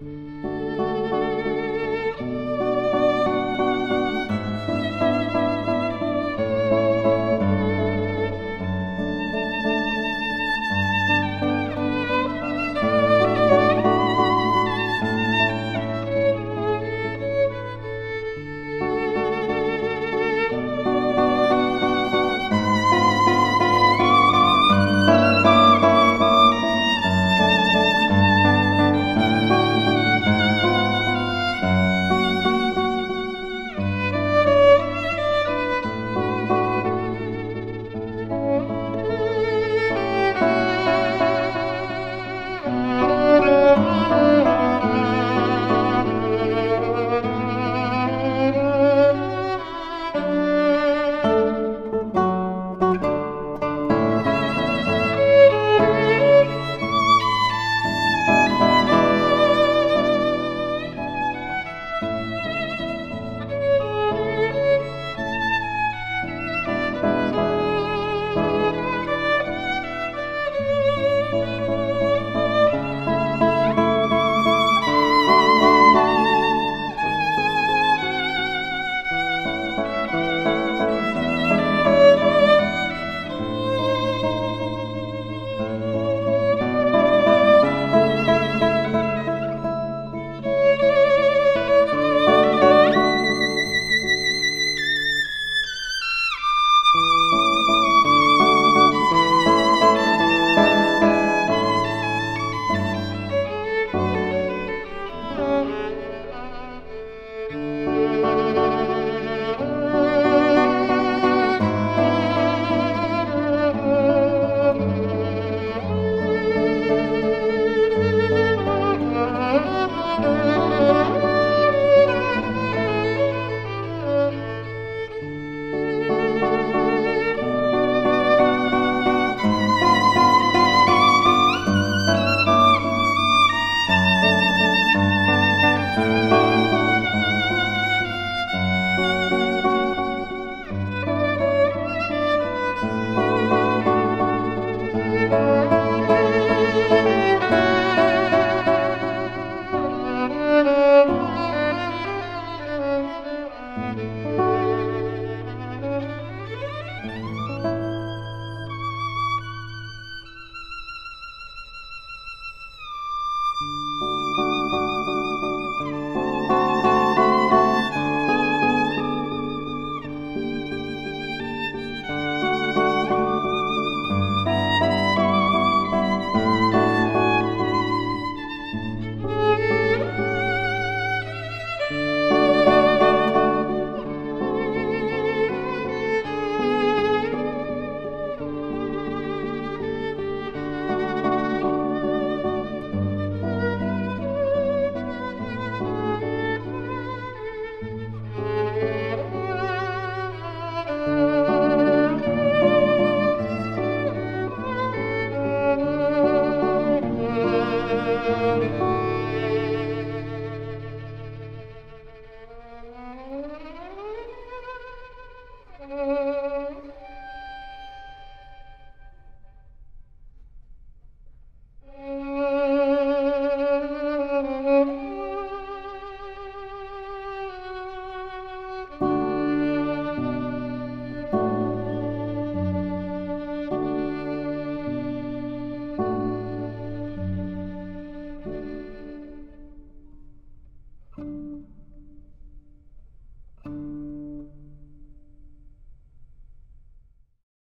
Música